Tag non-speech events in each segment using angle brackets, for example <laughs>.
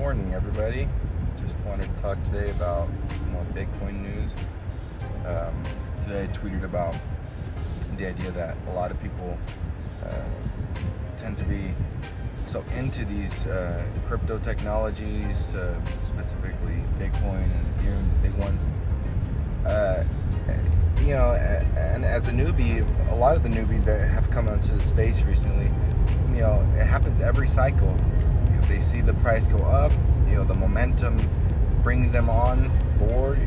morning, everybody. Just wanted to talk today about more Bitcoin news. Um, today I tweeted about the idea that a lot of people uh, tend to be so into these uh, crypto technologies, uh, specifically Bitcoin and Ethereum, the big ones. Uh, you know, and as a newbie, a lot of the newbies that have come onto the space recently, you know, it happens every cycle they see the price go up, you know, the momentum brings them on board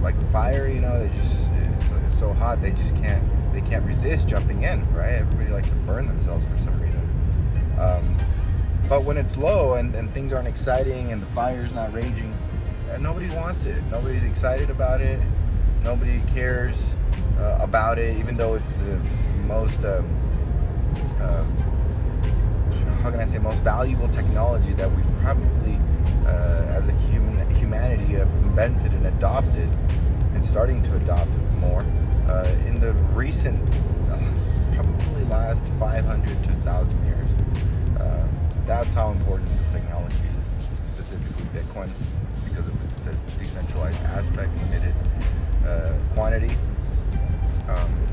like fire. You know, they just it's, it's so hot they just can't they can't resist jumping in. Right? Everybody likes to burn themselves for some reason. Um, but when it's low and, and things aren't exciting and the fire's not raging, uh, nobody wants it. Nobody's excited about it. Nobody cares uh, about it, even though it's the most. Um, uh, how can I say most valuable technology that we've probably uh, as a human humanity have invented and adopted and starting to adopt more uh, in the recent uh, probably last 500 to 1000 years. Uh, that's how important this technology is specifically Bitcoin because of its decentralized aspect limited uh, quantity. Um,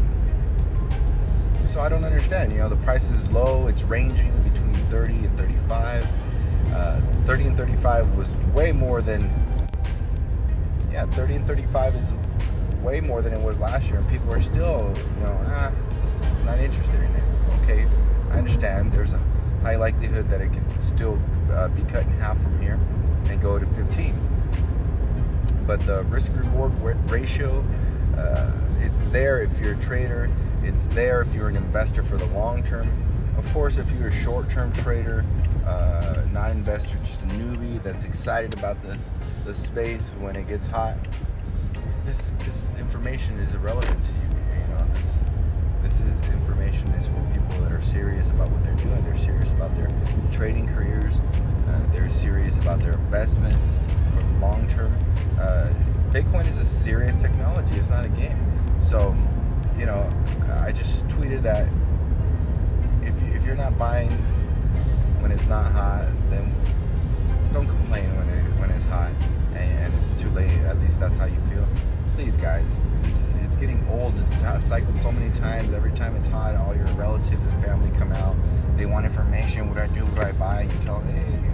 I don't understand. You know, the price is low. It's ranging between 30 and 35. Uh, 30 and 35 was way more than. Yeah, 30 and 35 is way more than it was last year, and people are still, you know, ah, not interested in it. Okay, I understand. There's a high likelihood that it can still uh, be cut in half from here and go to 15. But the risk reward ratio, uh, it's there if you're a trader it's there if you're an investor for the long term. Of course, if you're a short term trader, uh, not investor, just a newbie that's excited about the, the space when it gets hot, this this information is irrelevant to you. You know, this this is information is for people that are serious about what they're doing. They're serious about their trading careers. Uh, they're serious about their investments that if you, if you're not buying when it's not hot, then don't complain when it when it's hot and, and it's too late. At least that's how you feel. Please, guys, it's getting old. It's cycled so many times. Every time it's hot, all your relatives and family come out. They want information. What do I do? What do I buy? You tell them, hey,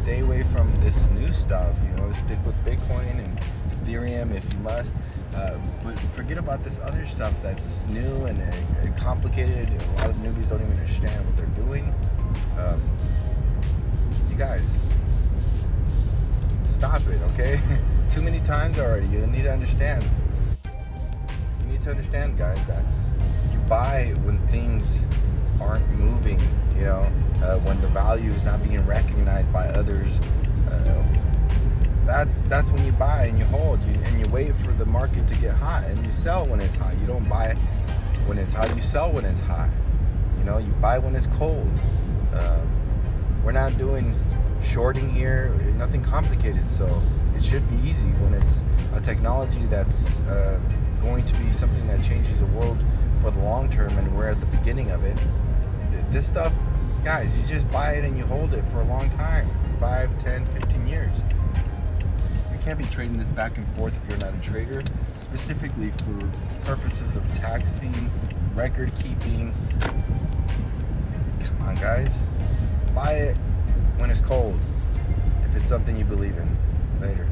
stay away from this new stuff. You know, stick with Bitcoin and Ethereum if you must. Uh, but forget about this other stuff that's new and, and, complicated. A lot of newbies don't even understand what they're doing. Um, you guys, stop it, okay? <laughs> Too many times already. You need to understand. You need to understand, guys, that you buy when things aren't moving. You know, uh, when the value is not being recognized by others. Uh, that's that's when you buy and you hold you, and you wait for the market to get hot and you sell when it's hot. You don't buy when it's hot. You sell when it's hot. You know, you buy when it's cold. Uh, we're not doing shorting here. Nothing complicated. So it should be easy when it's a technology that's uh, going to be something that changes the world for the long term, and we're at the beginning of it. This stuff, guys, you just buy it and you hold it for a long time 5, 10, 15 years You can't be trading this back and forth if you're not a trader, specifically for purposes of taxing, record keeping. Come on, guys. Buy it when it's cold if it's something you believe in. Later.